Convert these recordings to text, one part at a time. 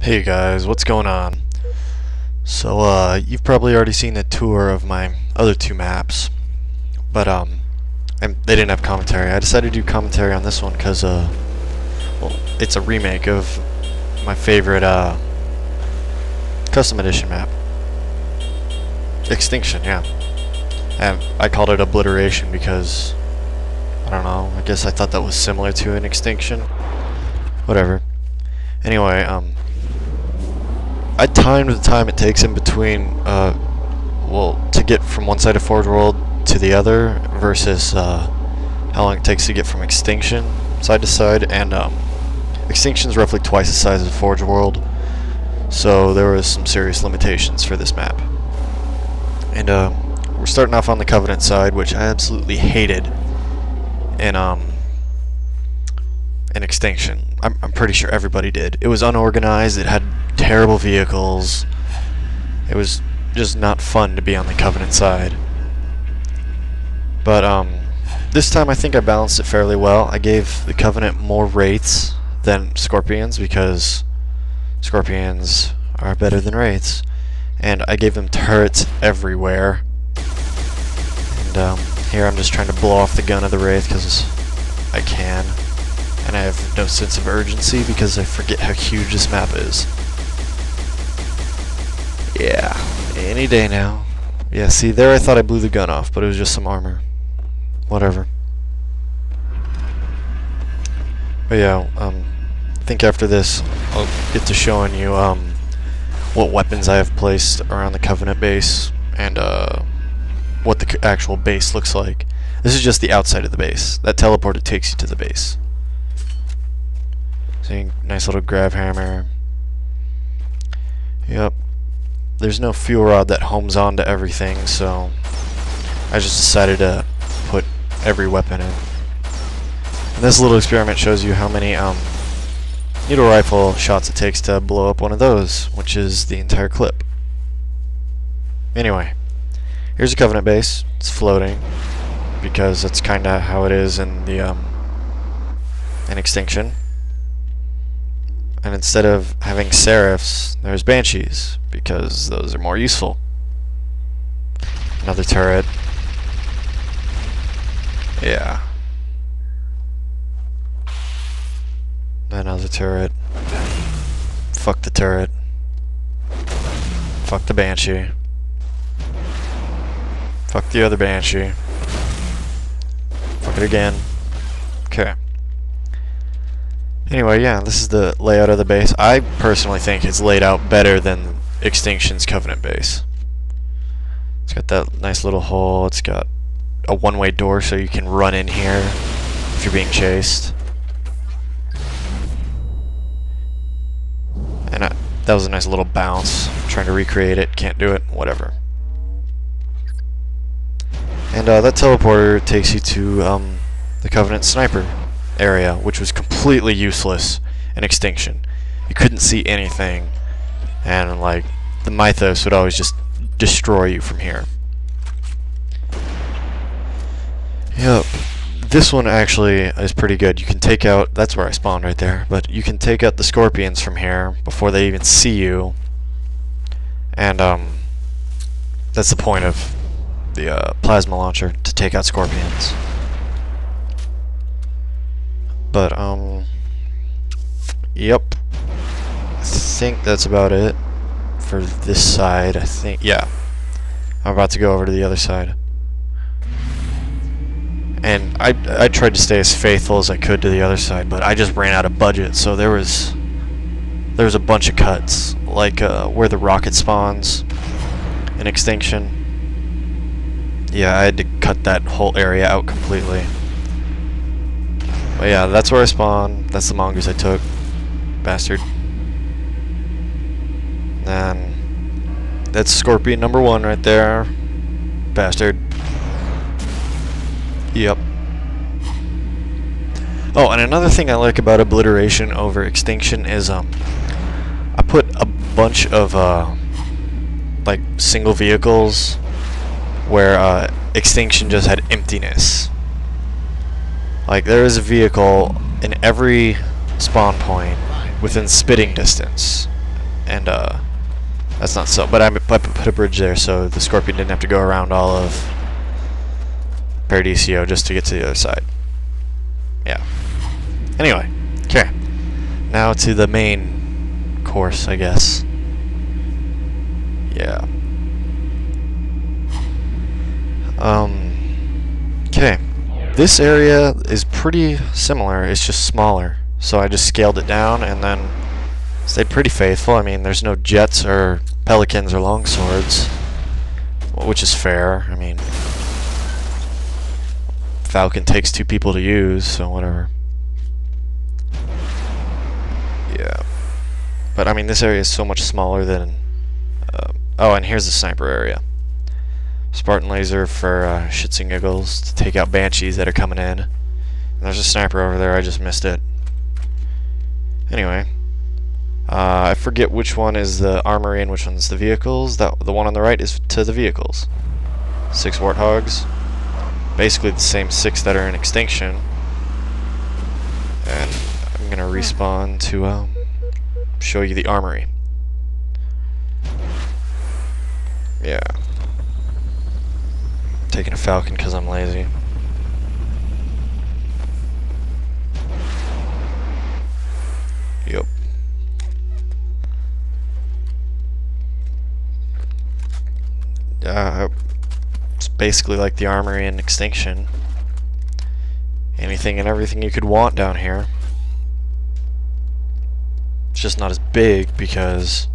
Hey guys, what's going on? So, uh, you've probably already seen a tour of my other two maps, but, um, they didn't have commentary. I decided to do commentary on this one because, uh, well, it's a remake of my favorite, uh, custom edition map. Extinction, yeah. And I called it Obliteration because, I don't know, I guess I thought that was similar to an Extinction. Whatever. Anyway, um, I timed the time it takes in between, uh, well, to get from one side of Forge World to the other versus uh, how long it takes to get from Extinction side to side, and um, Extinction's roughly twice the size of Forge World, so there was some serious limitations for this map. And uh, we're starting off on the Covenant side, which I absolutely hated. In um, in Extinction. I'm, I'm pretty sure everybody did. It was unorganized, it had terrible vehicles. It was just not fun to be on the Covenant side. But um, this time I think I balanced it fairly well. I gave the Covenant more wraiths than Scorpions because Scorpions are better than wraiths. And I gave them turrets everywhere. And um, here I'm just trying to blow off the gun of the Wraith because I can. And I have no sense of urgency because I forget how huge this map is. Yeah, any day now. Yeah, see, there I thought I blew the gun off, but it was just some armor. Whatever. But yeah, um, I think after this, I'll get to showing you, um, what weapons I have placed around the Covenant base, and, uh, what the actual base looks like. This is just the outside of the base. That teleporter takes you to the base. See, nice little grav hammer. Yep. There's no fuel rod that homes onto everything, so I just decided to put every weapon in. And this little experiment shows you how many um, needle rifle shots it takes to blow up one of those, which is the entire clip. Anyway, here's a Covenant base. It's floating because that's kind of how it is in the um, in Extinction. And instead of having Seraphs, there's Banshees, because those are more useful. Another turret. Yeah. Another turret. Fuck the turret. Fuck the Banshee. Fuck the other Banshee. Fuck it again. Okay. Anyway, yeah, this is the layout of the base. I personally think it's laid out better than Extinction's Covenant base. It's got that nice little hole. It's got a one-way door so you can run in here if you're being chased. And I, that was a nice little bounce. I'm trying to recreate it. Can't do it. Whatever. And uh, that teleporter takes you to um, the Covenant Sniper area, which was completely useless in Extinction. You couldn't see anything, and like the Mythos would always just destroy you from here. Yep. This one actually is pretty good. You can take out, that's where I spawned right there, but you can take out the Scorpions from here before they even see you. And um, that's the point of the uh, plasma launcher, to take out Scorpions. But, um, yep. I think that's about it for this side, I think. Yeah. I'm about to go over to the other side. And I, I tried to stay as faithful as I could to the other side, but I just ran out of budget, so there was there was a bunch of cuts, like uh, where the rocket spawns in Extinction. Yeah, I had to cut that whole area out completely. But yeah, that's where I spawned. That's the mongoose I took. Bastard. Then that's Scorpion number one right there. Bastard. Yep. Oh, and another thing I like about Obliteration over Extinction is um I put a bunch of uh like single vehicles where uh Extinction just had emptiness. Like there is a vehicle in every spawn point within spitting distance, and uh, that's not so. But I, put a bridge there so the Scorpion didn't have to go around all of Paradiso just to get to the other side. Yeah. Anyway, okay. Now to the main course, I guess. Yeah. Um. This area is pretty similar. It's just smaller. So I just scaled it down and then stayed pretty faithful. I mean, there's no jets or pelicans or longswords, which is fair. I mean, Falcon takes two people to use, so whatever. Yeah. But I mean, this area is so much smaller than... Uh, oh, and here's the sniper area. Spartan laser for uh, shits and giggles to take out banshees that are coming in. And there's a sniper over there, I just missed it. Anyway. Uh, I forget which one is the armory and which one's the vehicles. That The one on the right is to the vehicles. Six warthogs basically the same six that are in extinction. And I'm gonna respawn to um, show you the armory. Yeah. Taking a falcon because I'm lazy. Yep. Uh, it's basically like the armory in Extinction. Anything and everything you could want down here. It's just not as big because,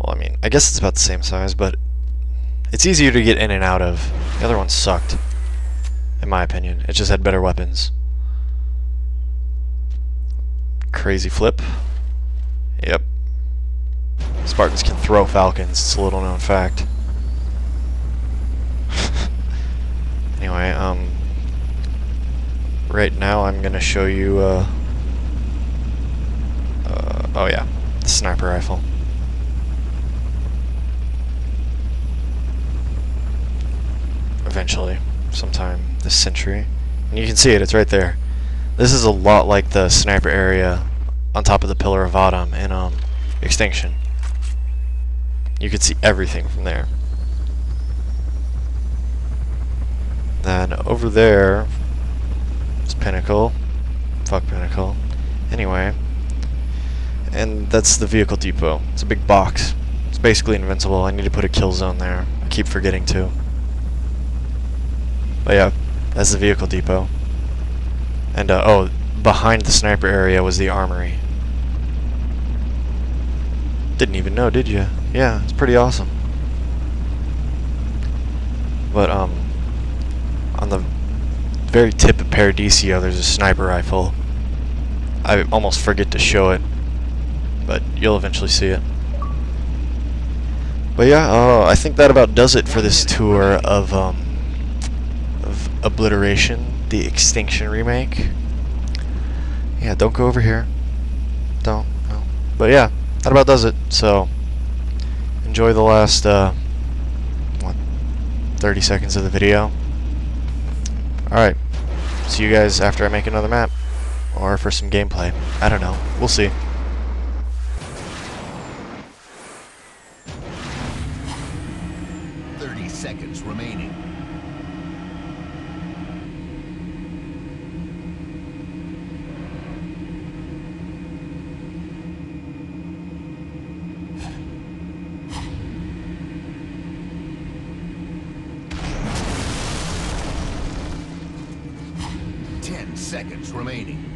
well, I mean, I guess it's about the same size, but it's easier to get in and out of. The other one sucked, in my opinion. It just had better weapons. Crazy flip. Yep. Spartans can throw falcons, it's a little known fact. Anyway, um, right now I'm gonna show you, uh, uh, oh yeah, sniper rifle. Eventually, sometime this century. And you can see it, it's right there. This is a lot like the sniper area on top of the Pillar of Autumn in, um, Extinction. You can see everything from there. Then over there is Pinnacle. Fuck Pinnacle. Anyway. And that's the vehicle depot. It's a big box. It's basically invincible. I need to put a kill zone there. I keep forgetting to. But yeah, that's the vehicle depot. And, uh, oh, behind the sniper area was the armory. Didn't even know, did you? Yeah, it's pretty awesome. But, um, on the very tip of Paradiso, there's a sniper rifle. I almost forget to show it, but you'll eventually see it. But yeah, uh, I think that about does it for this tour of, um, Obliteration, the Extinction remake. Yeah, don't go over here. Don't. No. But yeah, that about does it. So, enjoy the last, uh, what, 30 seconds of the video. Alright. See you guys after I make another map. Or for some gameplay. I don't know. We'll see. Seconds remaining. Seconds remaining.